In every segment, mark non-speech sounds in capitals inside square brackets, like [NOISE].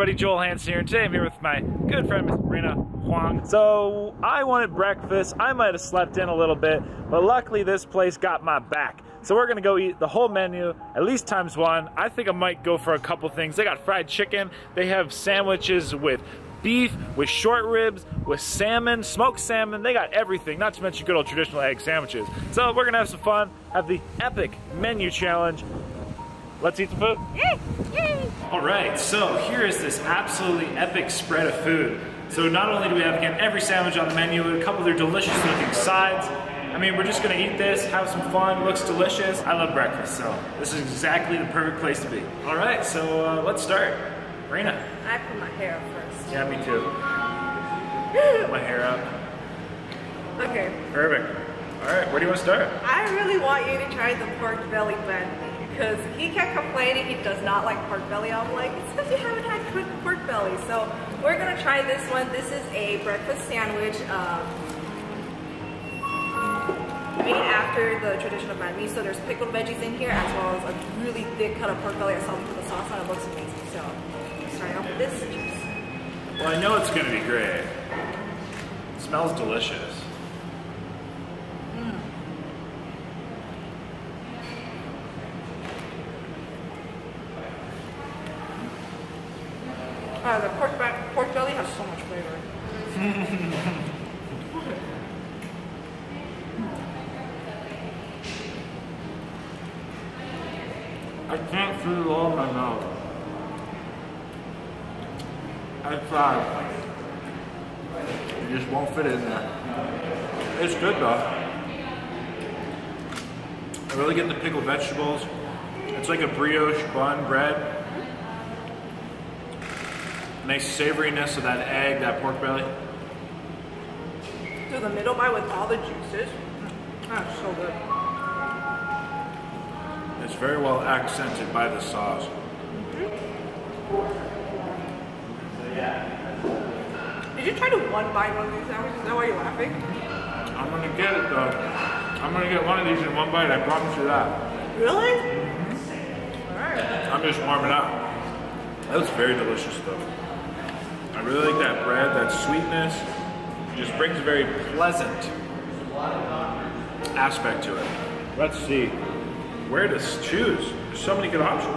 Everybody, Joel Hansen here, and today I'm here with my good friend Miss Marina Huang. So I wanted breakfast. I might have slept in a little bit, but luckily this place got my back. So we're gonna go eat the whole menu, at least times one. I think I might go for a couple things. They got fried chicken. They have sandwiches with beef, with short ribs, with salmon, smoked salmon. They got everything, not to mention good old traditional egg sandwiches. So we're gonna have some fun, have the epic menu challenge. Let's eat the food. All right, so here is this absolutely epic spread of food. So not only do we have, again, every sandwich on the menu, but a couple of their delicious looking sides. I mean, we're just gonna eat this, have some fun, looks delicious. I love breakfast, so this is exactly the perfect place to be. All right, so uh, let's start. Raina. I put my hair up first. Yeah, me too. Put my hair up. Okay. Perfect. All right, where do you want to start? I really want you to try the pork belly bun because he kept complaining he does not like pork belly. I'm like, it's because you haven't had cooked pork belly. So we're gonna try this one. This is a breakfast sandwich. Um, made after the tradition of banh mi. So there's pickled veggies in here as well as a really thick cut of pork belly. I saw them put the sauce on. It looks amazing. So starting off with this. Well, I know it's gonna be great. It smells delicious. Uh, the pork, ba- pork belly has so much flavor. I can't fit it all in my mouth. I tried. It just won't fit in there. It's good though. I really get the pickled vegetables. It's like a brioche bun bread. Nice savoriness of that egg, that pork belly. Through the middle bite with all the juices. Mm, that's so good. It's very well accented by the sauce. Did you try to one bite one of these sandwiches? Is that why you're laughing? I'm gonna get it though. I'm gonna get one of these in one bite, I promise you that. Really? Alright. I'm just warming up. That was very delicious though. I really like that bread, that sweetness. It just brings a very pleasant aspect to it. Let's see. Where to choose? There's so many good options.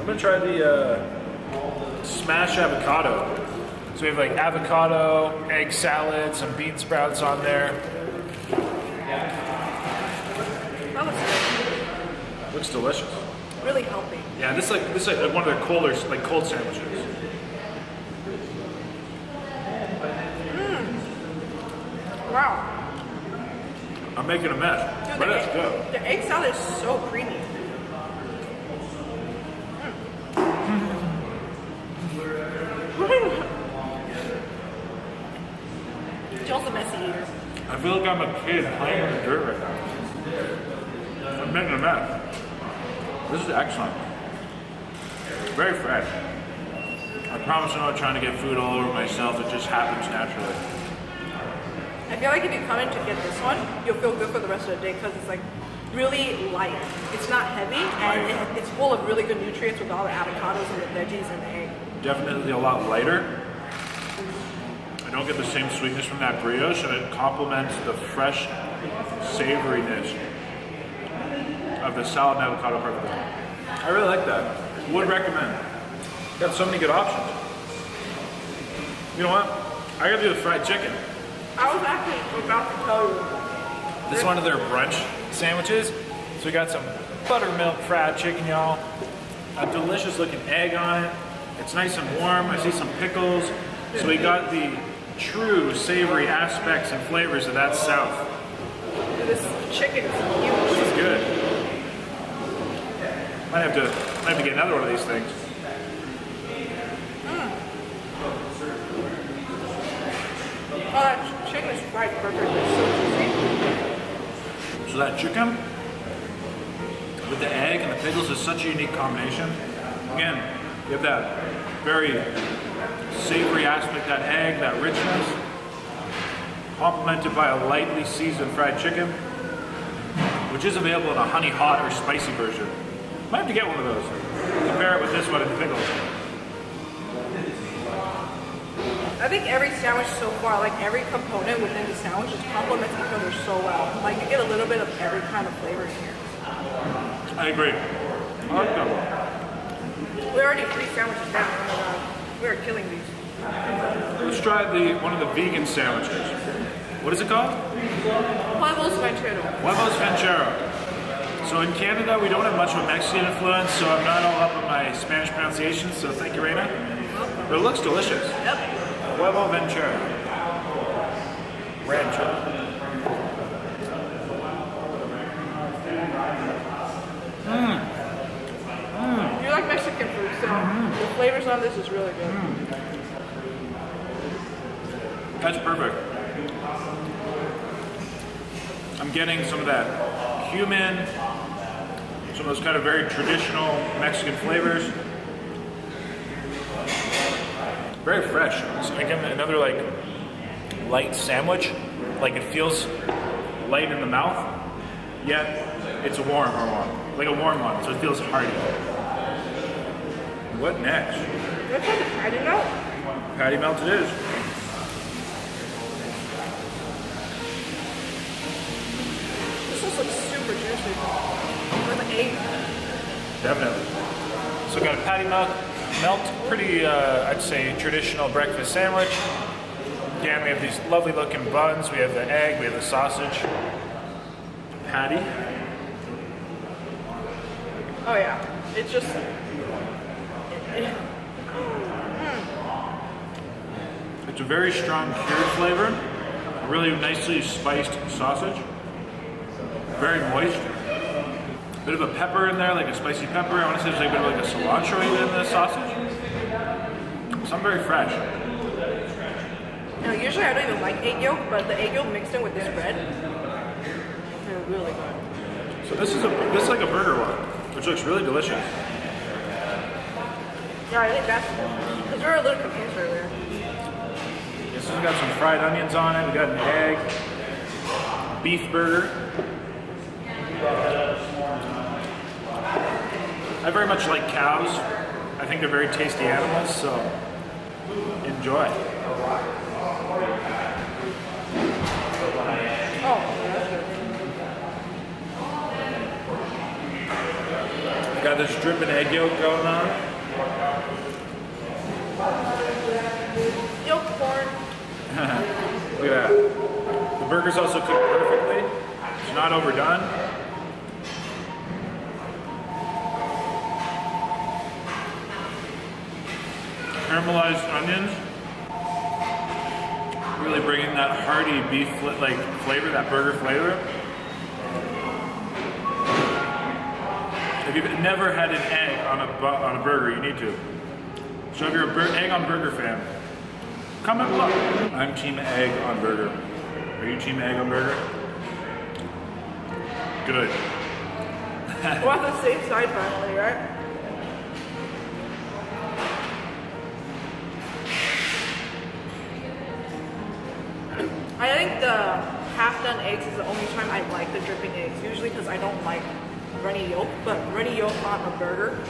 I'm gonna try the uh, smash avocado. So we have like avocado, egg salad, some bean sprouts on there. That looks good. Looks delicious. Really healthy. Yeah, this is like this is like one of their colder like cold sandwiches. Wow. I'm making a mess, Dude, but the, that's egg, good. the egg salad is so creamy. Mm. [LAUGHS] Joel's a messy eater. I feel like I'm a kid playing in the dirt right now. I'm making a mess. This is excellent. Very fresh. I promise I'm not trying to get food all over myself. It just happens naturally. I feel like if you come in to get this one, you'll feel good for the rest of the day because it's like really light. It's not heavy and it, it's full of really good nutrients with all the avocados and the veggies and the egg. Definitely a lot lighter. I don't get the same sweetness from that brioche, and it complements the fresh savoriness of the salad and avocado perfectly. I really like that. Would recommend. Got so many good options. You know what? I gotta do the fried chicken. I was actually about to tell you. This is one of their brunch sandwiches. So we got some buttermilk fried chicken, y'all. A delicious looking egg on it. It's nice and warm. I see some pickles. So we got the true savory aspects and flavors of that south. This chicken is huge. This is good. Might have to might have to get another one of these things. Oh, fried so. So that chicken with the egg and the pickles is such a unique combination. Again, you have that very savory aspect, that egg, that richness, complemented by a lightly seasoned fried chicken, which is available in a honey hot or spicy version. Might have to get one of those. Compare it with this one and the pickles. I think every sandwich so far, like every component within the sandwich, just complements each other so well. Like you get a little bit of every kind of flavor in here. I agree. I like them. We're already three sandwiches down. My uh, we are killing these. Let's try the one of the vegan sandwiches. What is it called? Huevos ranchero. Huevos Ranchero. So in Canada, we don't have much of a Mexican influence, so I'm not all up on my Spanish pronunciation, so thank you, Raina. But it looks delicious. Huevo Ventura. Rancho. Mm. You like Mexican food, so mm-hmm. the flavors on this is really good. Mm. That's perfect. I'm getting some of that cumin, some of those kind of very traditional Mexican flavors. Very fresh. It's again another like light sandwich. Like it feels light in the mouth, yet it's a warm or one, like a warm one, so it feels hearty. What next? Let's try the patty melt. Patty melt it is. This just looks super juicy. With egg. Definitely. So we got a patty melt, melt, pretty, uh, I'd say, traditional breakfast sandwich. Again, we have these lovely looking buns. We have the egg, we have the sausage. Patty. Oh yeah, it's just. It's a very strong cured flavor. Really nicely spiced sausage. Very moist. Bit of a pepper in there, like a spicy pepper. I want to say there's a bit of like a cilantro in the sausage. Some very fresh. Know, usually I don't even like egg yolk, but the egg yolk mixed in with this bread, they're really good. So this is a this is like a burger one, which looks really delicious. Yeah, I think that's because we were a little confused earlier. This has got some fried onions on it. We got an egg, beef burger. I very much like cows. I think they're very tasty animals, so enjoy. Oh. Got this dripping egg yolk going on. Yolk corn. [LAUGHS] Look at that. The burger's also cooked perfectly. It's not overdone. Caramelized onions. Really bringing that hearty beef like flavor, that burger flavor. If you've never had an egg on a on a burger, you need to. So if you're a bur- egg on burger fan, Comment below. I'm team egg on burger. Are you team egg on burger? Good. [LAUGHS] We're on the same side finally, right? Done eggs is the only time I like the dripping eggs. Usually because I don't like runny yolk, but runny yolk on a burger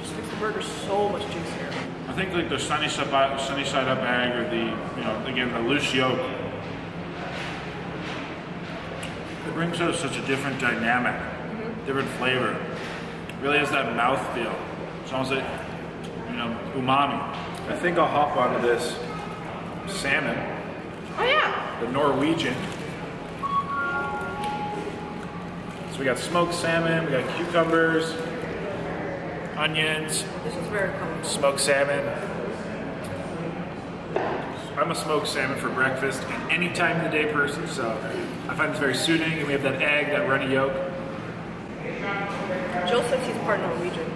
just makes the burger so much juicier. I think like the sunny side up, sunny side up egg or the you know again the loose yolk. It brings out such a different dynamic, mm-hmm. different flavor. really has that mouth feel. It's almost like you know umami. I think I'll hop onto this salmon, Oh yeah. the Norwegian. So we got smoked salmon, we got cucumbers, onions, This is very comfortable. smoked salmon. I'm a smoked salmon for breakfast and any time of the day person, so I find this very suiting. And we have that egg, that runny yolk. Joe says he's part Norwegian.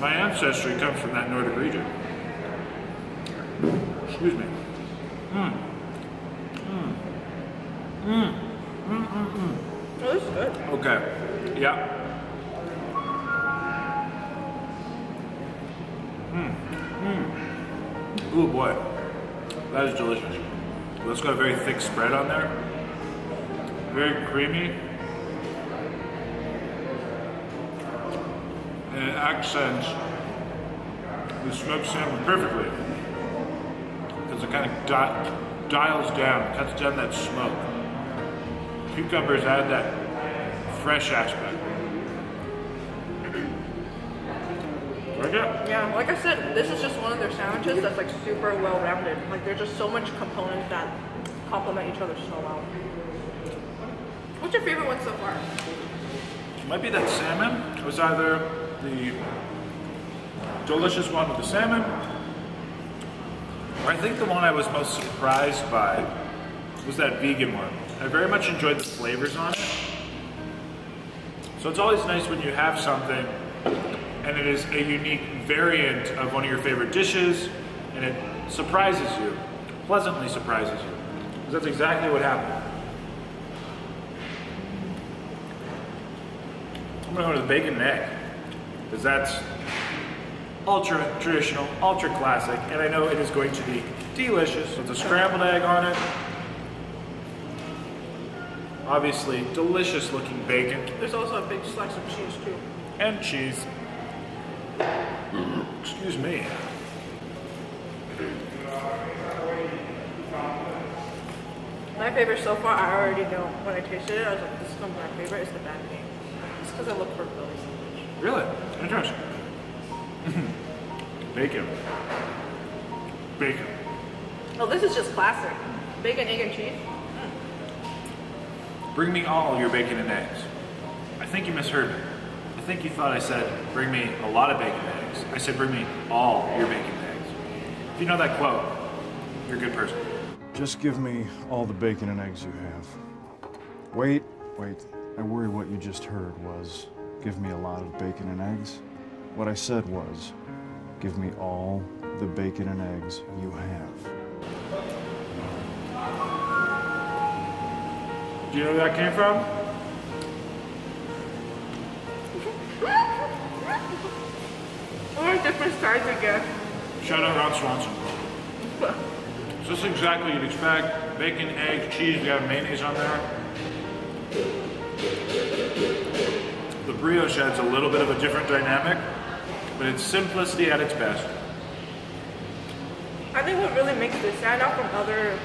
My ancestry comes from that Nordic region. Excuse me. Hmm. Hmm. Oh, this is good. Okay. Yeah. Mm. Mm. Ooh boy, that is delicious. It's got a very thick spread on there. Very creamy. And it accents the smoked salmon perfectly because it kind of di- dials down, cuts down that smoke. Cucumbers add that fresh aspect. Like? Yeah, like I said, this is just one of their sandwiches that's like super well rounded. Like there's just so much components that complement each other so well. What's your favorite one so far? Might be that salmon. It was either the delicious one with the salmon, or I think the one I was most surprised by was that vegan one. I very much enjoyed the flavors on it. So it's always nice when you have something and it is a unique variant of one of your favorite dishes and it surprises you, pleasantly surprises you. Because that's exactly what happened. I'm gonna go to the bacon and egg because that's ultra traditional, ultra classic, and I know it is going to be delicious with a scrambled egg on it. Obviously, delicious looking bacon There's also a big slice of cheese too. and cheese. Excuse me. My favorite so far, I already know when I tasted it, I was like, this is my favorite, is the bad thing. It's because I look for much. Really? Interesting. Mm-hmm. bacon. Bacon. Oh, this is just classic. Bacon, egg, and cheese. Bring me all your bacon and eggs. I think you misheard me. I think you thought I said, bring me a lot of bacon and eggs. I said, bring me all your bacon and eggs. If you know that quote, you're a good person. Just give me all the bacon and eggs you have. Wait, wait. I worry what you just heard was give me a lot of bacon and eggs. What I said was give me all the bacon and eggs you have. Do you know where that came from? [LAUGHS] Or different sides again. Shout out Ron Swanson. [LAUGHS] So this is exactly what you'd expect. Bacon, egg, cheese, you got mayonnaise on there. The brioche adds a little bit of a different dynamic, but it's simplicity at its best. I think what really makes this stand out from other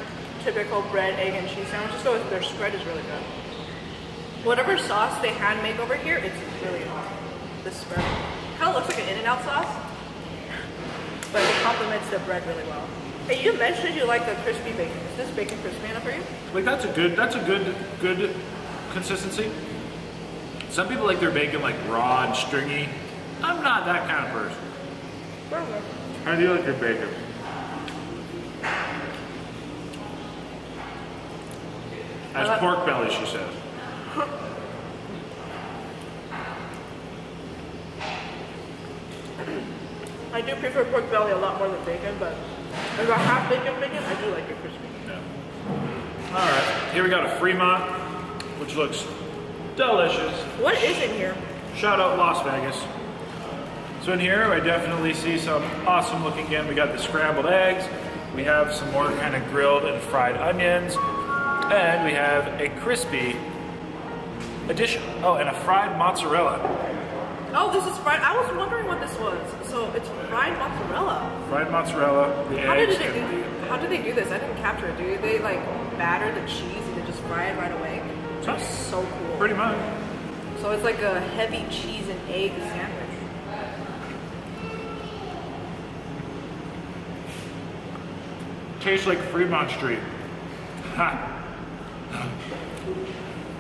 typical bread, egg, and cheese sandwiches though is their spread is really good. Whatever sauce they hand make over here, it's really awesome. The spread. Kind of looks like an In-N-Out sauce, but it complements the bread really well. Hey, you mentioned you like the crispy bacon. Is this bacon crispy enough for you? Like that's a good, that's a good, good consistency. Some people like their bacon like raw and stringy. I'm not that kind of person. Perfect. How do you like your bacon? As pork belly, she says. I do prefer pork belly a lot more than bacon, but if I have bacon bacon, I do like it crispy. All right, here we got a Fremont, which looks delicious. What is in here? Shout out Las Vegas. So in here, I definitely see some awesome looking again. We got the scrambled eggs. We have some more kind of grilled and fried onions. And we have a crispy addition. Oh, and a fried mozzarella. Oh, this is fried. I was wondering what this was. So it's fried mozzarella. Fried mozzarella, the How did eggs, it and the How did they do this? I didn't capture it. Do they like batter the cheese and then just fry it right away? That's so cool. pretty much. So it's like a heavy cheese and egg sandwich. Tastes like Fremont Street. Ha.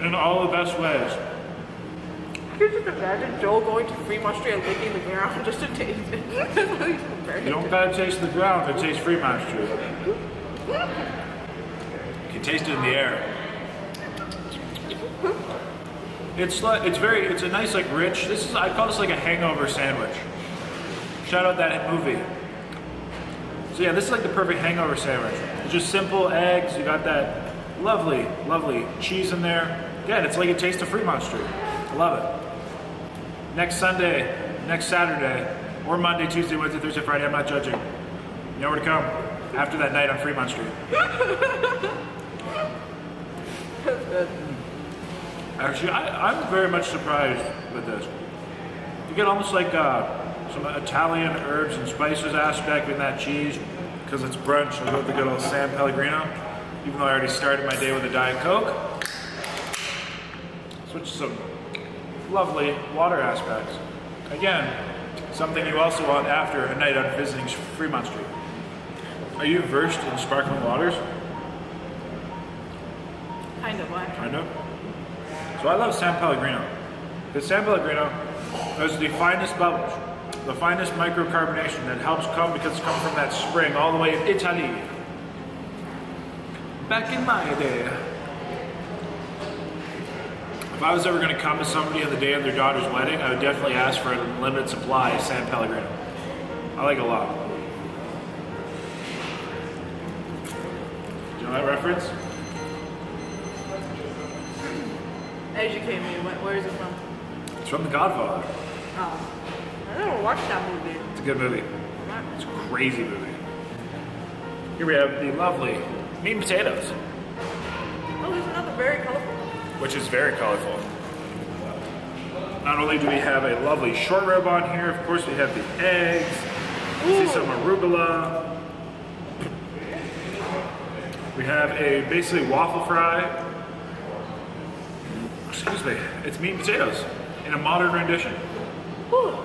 In all the best ways. I can just imagine Joel going to Fremont and licking the ground [LAUGHS] just to taste it. [LAUGHS] That's what he's comparing You don't gotta taste the ground to taste Fremont Street. You can taste it in the air. It's like it's very it's a nice like rich. This is I call this like a hangover sandwich. Shout out that movie. So yeah, this is like the perfect hangover sandwich. It's just simple eggs. You got that lovely, lovely cheese in there. Again, it's like a taste of Fremont Street. I love it. Next Sunday, next Saturday, or Monday, Tuesday, Wednesday, Thursday, Friday. I'm not judging. You know where to come after that night on Fremont Street. [LAUGHS] Actually, I, I'm very much surprised with this. You get almost like uh, some Italian herbs and spices aspect in that cheese. Because it's brunch, I with the good old San Pellegrino. Even though I already started my day with a Diet Coke. Switch to some lovely water aspects. Again, something you also want after a night out visiting Fremont Street. Are you versed in sparkling waters? Kind of. What? Kind of. So I love San Pellegrino. Because San Pellegrino has the finest bubbles, the finest microcarbonation that helps come because it's come from that spring all the way in Italy. Back in my day. If I was ever going to come to somebody on the day of their daughter's wedding, I would definitely ask for a limited supply of San Pellegrino. I like it a lot. Do you know that reference? Educate me. Where is it from? It's from The Godfather. Oh, I never watched that movie. It's a good movie. It's a crazy movie. Here we have the lovely meat and potatoes, Oh, there's another very colorful. which is very colorful. Not only do we have a lovely short rib on here, of course we have the eggs. See some arugula. We have a basically waffle fry. Excuse me. It's meat and potatoes in a modern rendition. Ooh.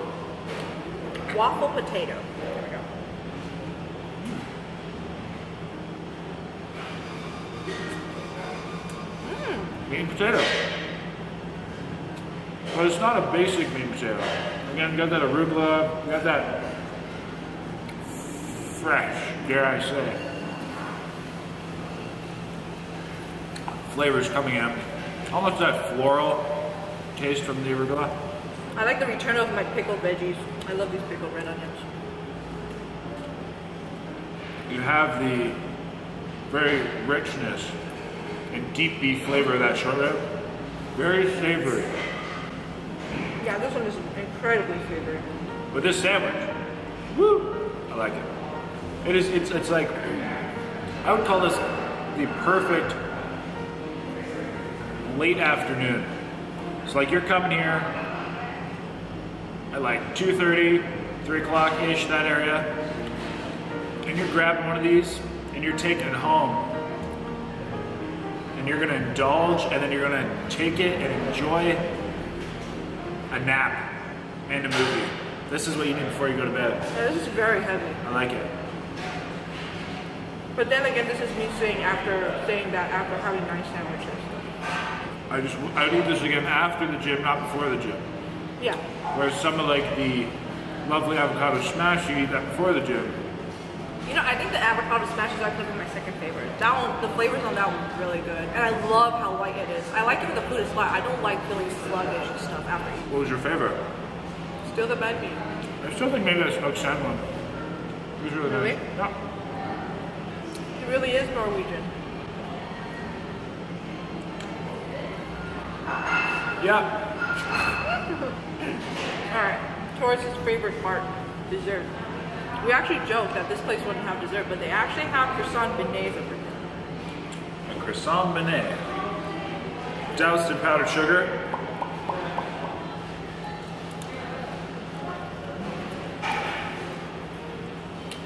Waffle potato. There we go. meat and potato. But it's not a basic meat and potato. Again, you got that arugula, you got that fresh, dare I say. Flavors coming in. Almost that floral taste from the arugula. I like the return of my pickled veggies. I love these pickled red onions. You have the very richness and deep beef flavor of that short rib. Very savory. Yeah, this one is incredibly savory. But this sandwich, woo, I like it. It is, it's, it's like, I would call this the perfect late afternoon. It's like you're coming here at like 2.30, 3 o'clock-ish, that area, and you're grabbing one of these and you're taking it home. And you're gonna indulge and then you're gonna take it and enjoy a nap and a movie. This is what you need before you go to bed. Yeah, this is very heavy. I like it. But then again, this is me saying after saying that after having nine sandwiches. I just I would eat this again after the gym, not before the gym. Yeah. Whereas some of like the lovely avocado smash, you eat that before the gym. You know, I think the avocado smash is actually my second favorite. That one, the flavors on that one are really good. And I love how light it is. I like it when the food is light. I don't like feeling sluggish and stuff after eating. What was your favorite? Still the bad meat. I still think maybe the smoked salmon. It was really, Really? nice. Yeah. It really is Norwegian. Yeah. [LAUGHS] Alright, towards his favorite part, dessert. We actually joked that this place wouldn't have dessert, but they actually have croissant beignets over here. A croissant beignet. Doused in powdered sugar.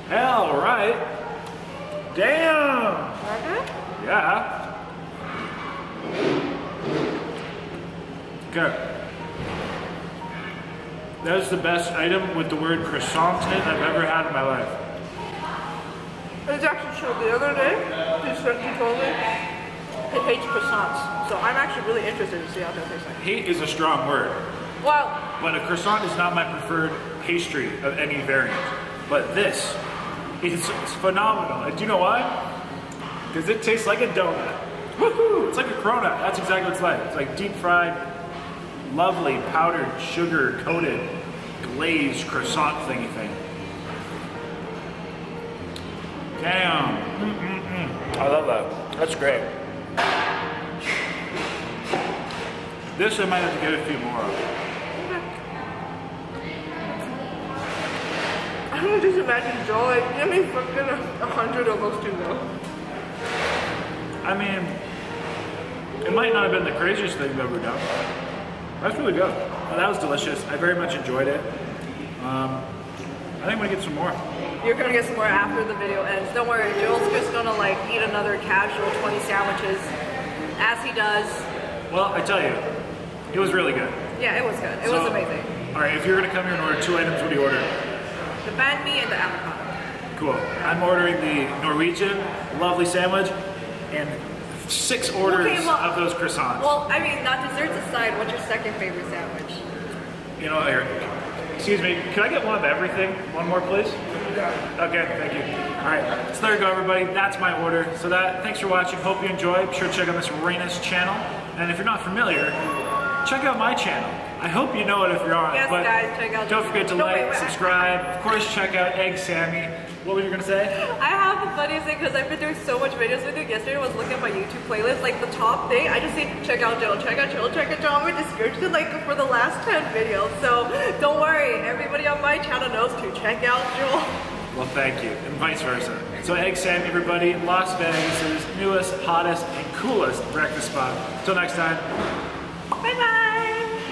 Hell right. Damn. Okay? Yeah. Okay. That is the best item with the word croissant in it I've ever had in my life. It's actually true. The other day, he said he told me he hates croissants. So I'm actually really interested to see how that tastes like. Hate is a strong word, Well, but a croissant is not my preferred pastry of any variant. But this is phenomenal. And do you know why? Because it tastes like a donut. Woohoo! It's like a cronut. That's exactly what it's like. It's like deep fried, lovely powdered sugar coated glazed croissant thingy thing. Damn. Mm-mm-mm. I love that. That's great. This I might have to get a few more of. I don't just imagine Joel like, give me fucking a, a hundred of those two though. I mean, it might not have been the craziest thing I've ever done. That's really good. Well, that was delicious. I very much enjoyed it. Um, I think I'm gonna get some more. You're gonna get some more after the video ends. Don't worry, Joel's just gonna like eat another casual 20 sandwiches, as he does. Well, I tell you, it was really good. Yeah, it was good. It So- was amazing. All right, if you're gonna come here and order two items, what do you order? The banh mi and the avocado. Cool. I'm ordering the Norwegian lovely sandwich and six orders Okay, well- of those croissants. Well, I mean, not desserts aside, what's your second favorite sandwich? You know, here. Excuse me, can I get one of everything? One more, please? Okay, thank you. All right, so there you go, everybody. That's my order. So that, thanks for watching. Hope you enjoy. Be sure to check out Miss Raina's channel. And if you're not familiar, check out my channel. I hope you know it if you're on. Yes, but guys, check out- Don't forget to No, like, wait, wait. subscribe. Of course, check out Egg Sammy. What were you gonna say? I have the funniest thing because I've been doing so much videos with you. Yesterday I was looking at my YouTube playlist, like the top thing, I just see check out Joel, check out Joel, check out in my description like for the last 10 videos. So don't worry, everybody on my channel knows to check out Joel. Well, thank you, and vice versa. So, Egg Sammy, everybody, Las Vegas' newest, hottest, and coolest breakfast spot. Till next time, Bye bye!